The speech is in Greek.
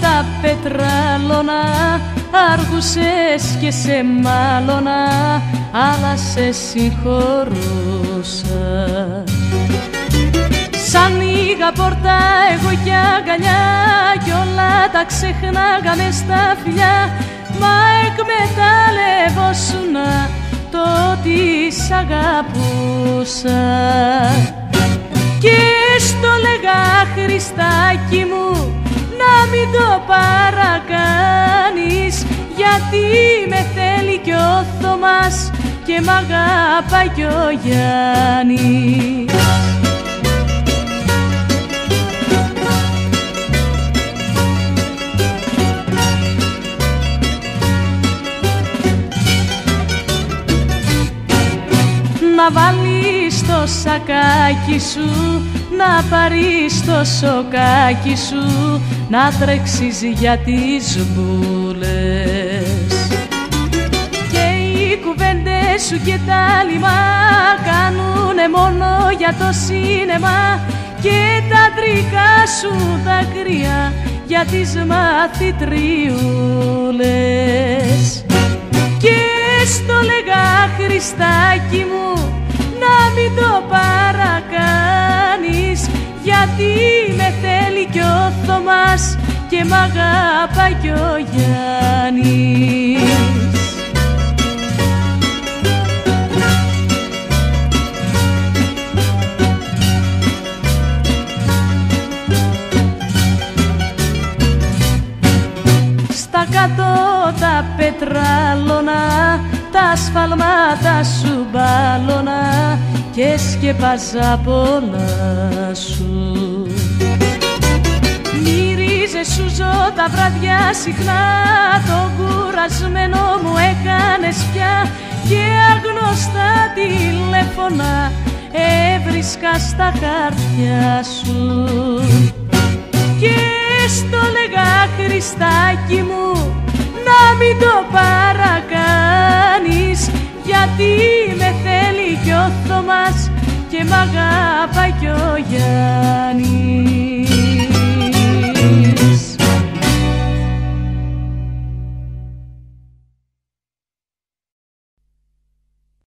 τα πετράλωνα άργουσες και σε μάλωνα αλλά σε συγχωρούσα. Σαν λίγα πόρτα εγώ κι αγκαλιά κι όλα τα ξεχνάγαμε στα φιλιά. Μα εκμεταλλευόσουνα το ότι σ' αγαπούσα. Και στο λέγα Χριστάκι μου κι ο Θωμάς και μ' αγαπάει κι ο Γιάννης. Να βάλεις το σακάκι σου να πάρεις το σοκάκι σου να τρέξεις για τις μπουλές σου και τα λιμά κάνουνε μόνο για το σίνεμα και τα τρικά σου δάκρυα για τις μαθητριούλες. Και στο λέγα Χριστάκι μου να μην το παρακάνεις γιατί με θέλει κι ο Θωμάς και μ' αγαπάει κι ο Γιάννης κάτω τα πετράλωνα τα σφαλμάτα σου μπάλωνα και σκεπάζα πολλά σου. Μύριζε σου ζω τα βραδιά συχνά το κουρασμένο μου έκανες πια και αγνωστά τηλέφωνα έβρισκα στα χαρτιά σου. Και στο λέγα Χριστάκι μου να μην το παρακάνεις γιατί με θέλει κι ο Θωμάς και μ' αγαπάει κι ο Γιάννης